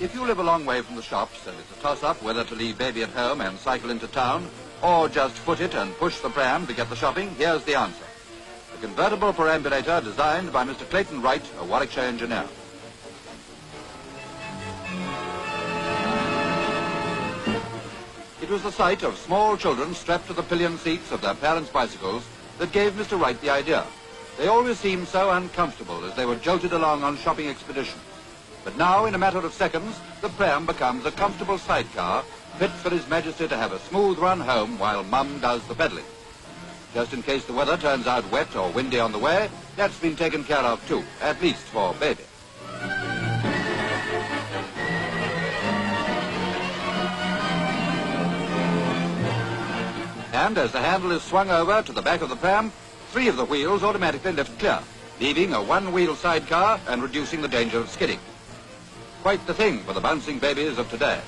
If you live a long way from the shops and it's a toss-up whether to leave baby at home and cycle into town or just foot it and push the pram to get the shopping, here's the answer. A convertible perambulator designed by Mr. Clayton Wright, a Warwickshire engineer. It was the sight of small children strapped to the pillion seats of their parents' bicycles that gave Mr. Wright the idea. They always seemed so uncomfortable as they were jolted along on shopping expeditions. But now, in a matter of seconds, the pram becomes a comfortable sidecar fit for His Majesty to have a smooth run home while Mum does the pedalling. Just in case the weather turns out wet or windy on the way, that's been taken care of too, at least for baby. And as the handle is swung over to the back of the pram, three of the wheels automatically lift clear, leaving a one-wheel sidecar and reducing the danger of skidding. Quite the thing for the bouncing babies of today.